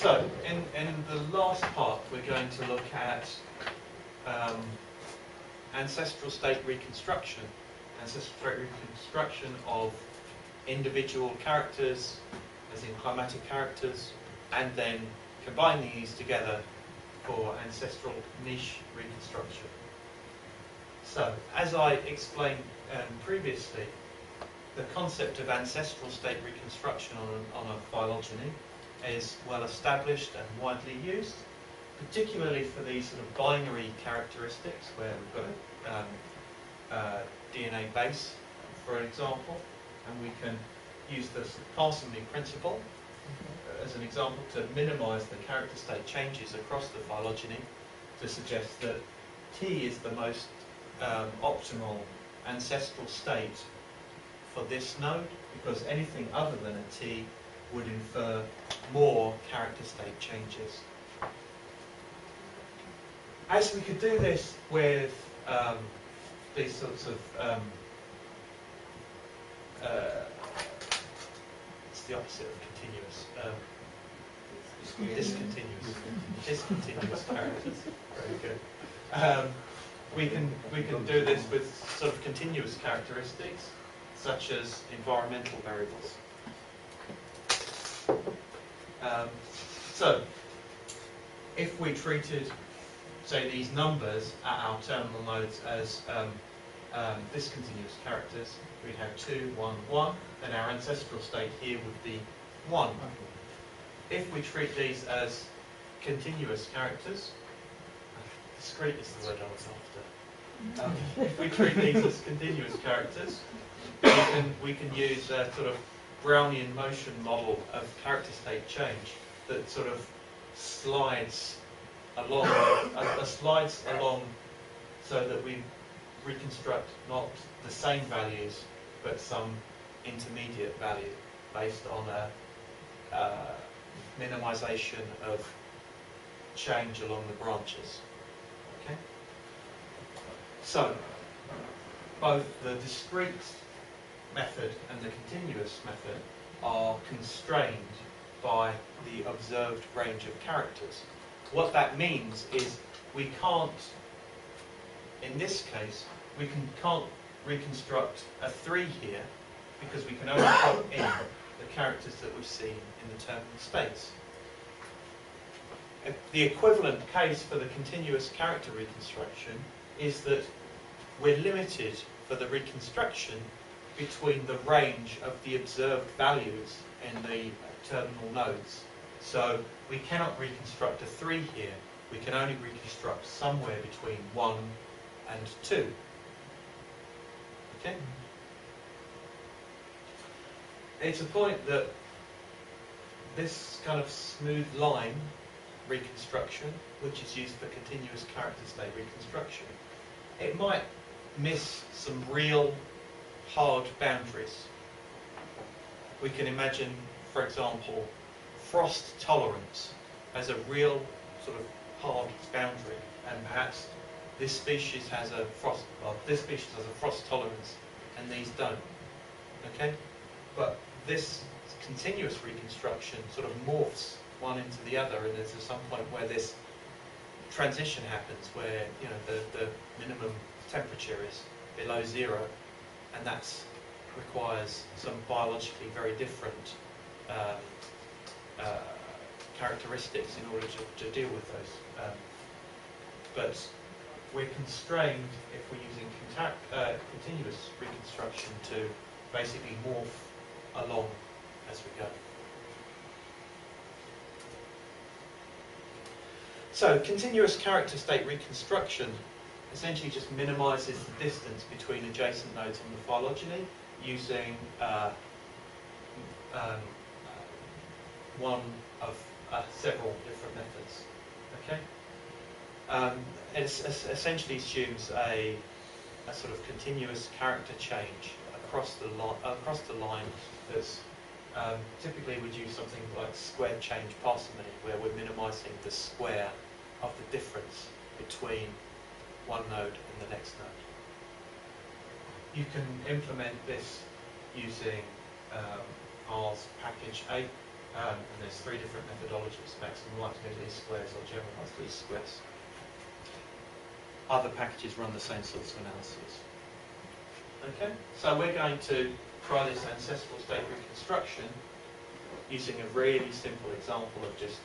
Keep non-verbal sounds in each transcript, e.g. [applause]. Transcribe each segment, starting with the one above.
So, in, in the last part, we're going to look at um, ancestral state reconstruction. Ancestral state reconstruction of individual characters, as in climatic characters, and then combining these together for ancestral niche reconstruction. So, as I explained um, previously, the concept of ancestral state reconstruction on, on a phylogeny is well established and widely used, particularly for these sort of binary characteristics where we've got a um, uh, DNA base, for example, and we can use the parsimony principle as an example to minimize the character state changes across the phylogeny to suggest that T is the most um, optimal ancestral state for this node because anything other than a T would infer more character state changes. As we could do this with um, these sorts of um, uh, it's the opposite of continuous. Um, discontinuous. Discontinuous characters. Very good. Um, we can we can do this with sort of continuous characteristics, such as environmental variables. Um, so, if we treated, say, these numbers at our terminal nodes as um, um, discontinuous characters, we'd have 2, 1, 1, then our ancestral state here would be 1. If we treat these as continuous characters, discrete is the word I was after. Um, if we treat these as continuous characters, we can, we can use a sort of Brownian motion model of character state change that sort of slides along, [coughs] uh, slides along so that we reconstruct not the same values but some intermediate value based on a uh, minimization of change along the branches. Okay? So, both the discrete method and the continuous method are constrained by the observed range of characters. What that means is we can't, in this case, we can, can't reconstruct a 3 here because we can only put in the characters that we've seen in the terminal space. The equivalent case for the continuous character reconstruction is that we're limited for the reconstruction between the range of the observed values in the terminal nodes. So we cannot reconstruct a 3 here. We can only reconstruct somewhere between 1 and 2. Okay? It's a point that this kind of smooth line reconstruction, which is used for continuous character state reconstruction, it might miss some real hard boundaries. We can imagine, for example, frost tolerance as a real sort of hard boundary, and perhaps this species has a frost, well, this species has a frost tolerance, and these don't. Okay, but this continuous reconstruction sort of morphs one into the other, and there's at some point where this transition happens, where you know the, the minimum temperature is below zero, and that requires some biologically very different um, uh, characteristics in order to, to deal with those. Um, but we're constrained if we're using uh, continuous reconstruction to basically morph along as we go. So continuous character state reconstruction essentially just minimizes the distance between adjacent nodes in the phylogeny using uh, um, one of uh, several different methods. Okay, um, it essentially assumes a, a, sort of continuous character change across the line. Across the line, that's um, typically would use something like squared change parsimony, where we're minimizing the square of the difference between one node and the next node. You can implement this using um, R's package ape Um, and there's three different methodologies, maximum likelihood, least squares, or generalized least squares. Other packages run the same sorts of analyses. Okay, so we're going to try this ancestral state reconstruction using a really simple example of just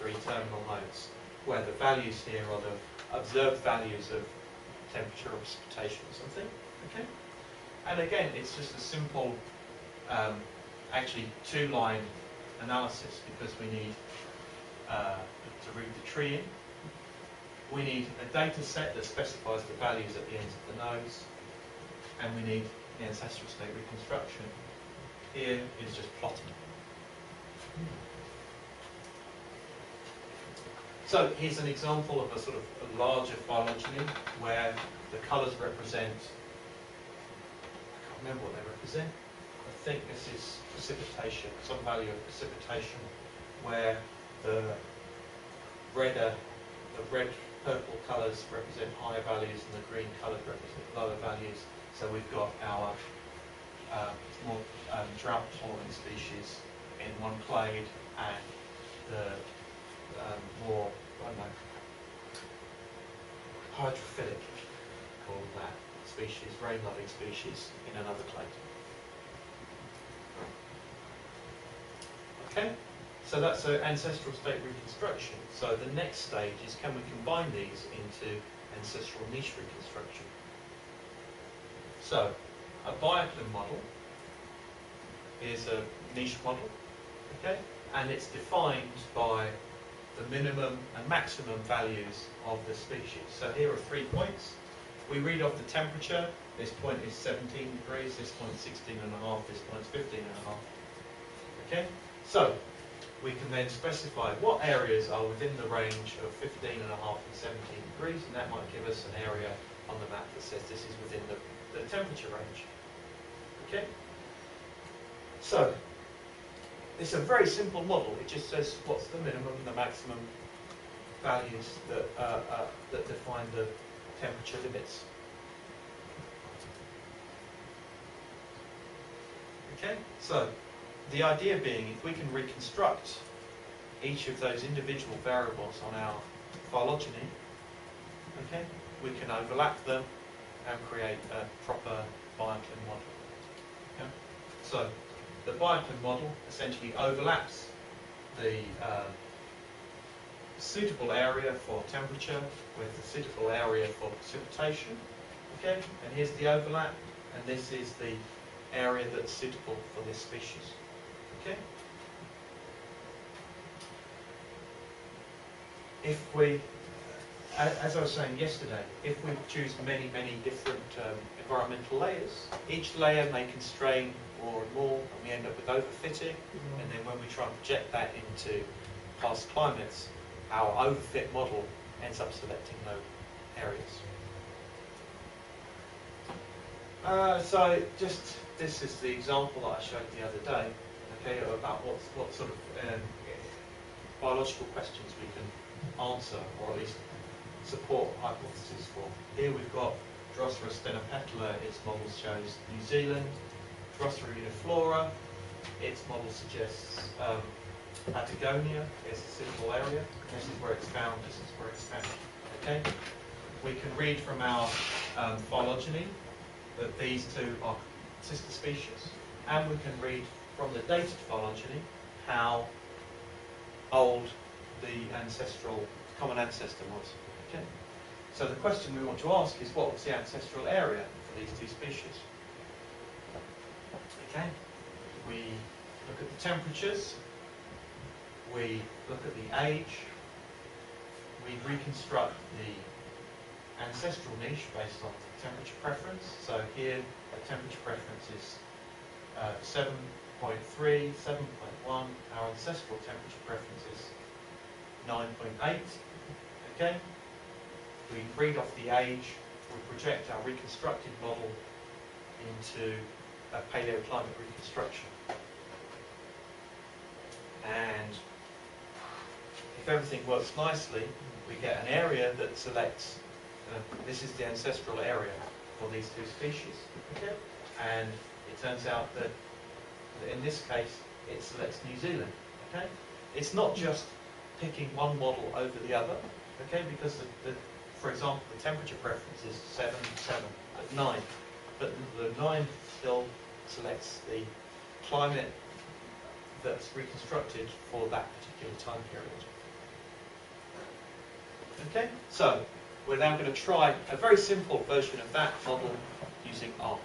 three terminal nodes, where the values here are the observed values of temperature or precipitation or something. Okay, and again, it's just a simple, um, actually two-line analysis because we need uh, to read the tree in. We need a data set that specifies the values at the ends of the nodes, and we need the ancestral state reconstruction. Here is just plotting. So here's an example of a sort of a larger phylogeny where the colours represent, I can't remember what they represent, I think this is precipitation, some value of precipitation, where the redder, the red purple colours represent higher values and the green colours represent lower values. So we've got our uh, more um, drought tolerant species in one clade and the um, more, Hydrophilic, call that species, rain loving species in another clade. Okay, so that's an ancestral state reconstruction. So the next stage is can we combine these into ancestral niche reconstruction? So a Bioclim model is a niche model, okay, and it's defined by the minimum and maximum values of the species. So here are three points. We read off the temperature. This point is 17 degrees, this point is 16 and a half, this point is 15 and a half. Okay? So, we can then specify what areas are within the range of 15 and a half and 17 degrees, and that might give us an area on the map that says this is within the, the temperature range. Okay? So, it's a very simple model. It just says what's the minimum and the maximum values that, uh, uh, that define the temperature limits. Okay, so the idea being if we can reconstruct each of those individual variables on our phylogeny, okay, we can overlap them and create a proper Bioclim model. Okay? So the Bioclim model essentially overlaps the uh, suitable area for temperature with the suitable area for precipitation. Okay, and here's the overlap, and this is the area that's suitable for this species. Okay. If we, as I was saying yesterday, if we choose many, many different um, environmental layers, each layer may constrain more and more, and we end up with overfitting. And then when we try and project that into past climates, our overfit model ends up selecting low areas. Uh, so just this is the example that I showed the other day, okay, about what what sort of um, biological questions we can answer, or at least support hypotheses for. Here we've got Drosera stenopetala, its model shows New Zealand, Drosera uniflora, its model suggests um, Patagonia is a suitable area. This is where it's found, this is where it's found. Okay? We can read from our um, phylogeny that these two are sister species. And we can read from the dated phylogeny how old the ancestral, common ancestor was. Okay? So the question we want to ask is what was the ancestral area for these two species? Okay? We look at the temperatures, we look at the age, we reconstruct the ancestral niche based on temperature preference. So here, the temperature preference is uh, 7.3, 7.1. Our ancestral temperature preference is 9.8. Okay? We read off the age, we project our reconstructed model into a paleoclimate reconstruction. And if everything works nicely, we get an area that selects, uh, this is the ancestral area for these two species. Okay? And it turns out that, in this case, it selects New Zealand. Okay, it's not just picking one model over the other. Okay, because the, the for example, the temperature preference is seven, seven, at nine, but the, the nine still selects the climate that's reconstructed for that particular time period. Okay, so we're now going to try a very simple version of that model using ARC.